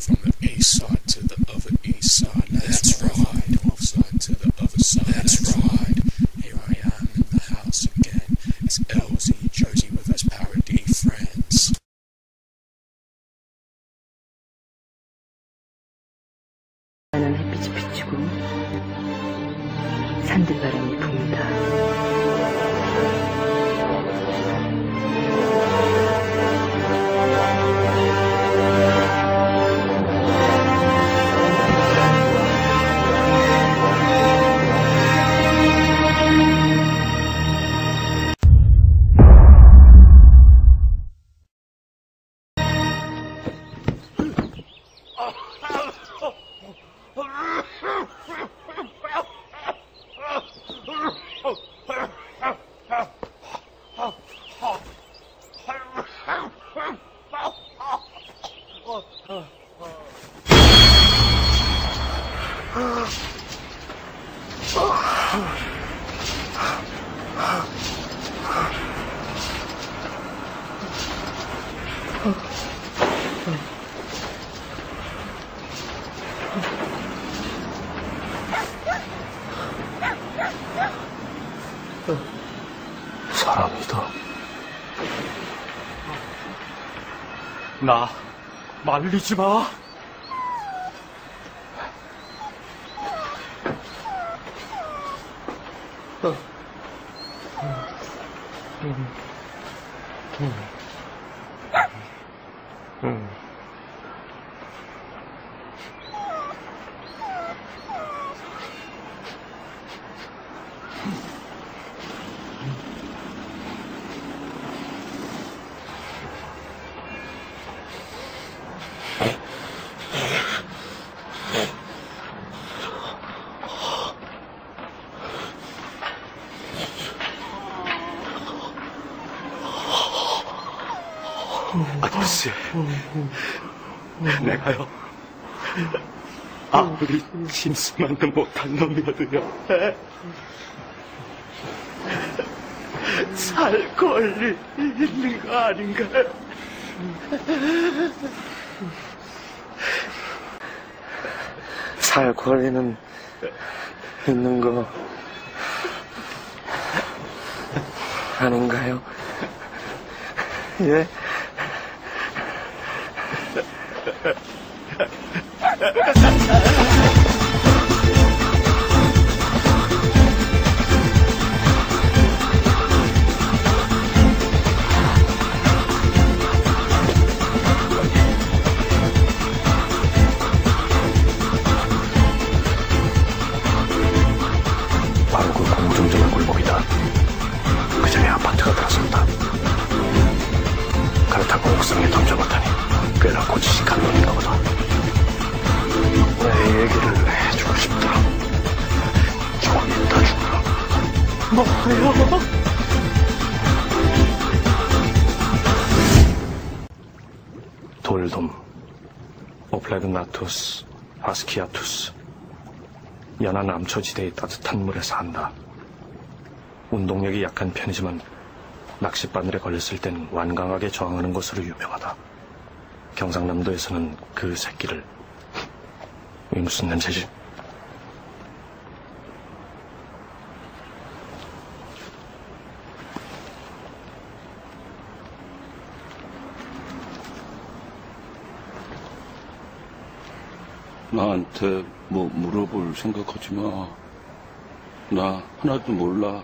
From the east side to the other east side. Let's ride. North side to the other side. Let's ride. Here I am in the house again. It's Elsie, Josie with us parody friends. 나는 햇빛이 비추고 산들바람이 분다. 사람이다. 나 말리지 마. 嗯。 아저씨, 내가요. 아무리 짐승만도 못한 놈이라도요. 살 권리 있는 거 아닌가요? 살 권리는 있는 거 아닌가요? 예? 呵呵呵呵呵 돌돔, 오플레그나투스, 아스키아투스. 연한 암초지대의 따뜻한 물에 산다. 운동력이 약한 편이지만 낚싯바늘에 걸렸을 땐 완강하게 저항하는 것으로 유명하다. 경상남도에서는 그 새끼를 이 무슨 냄새지? 나한테 뭐 물어볼 생각하지 마. 나 하나도 몰라.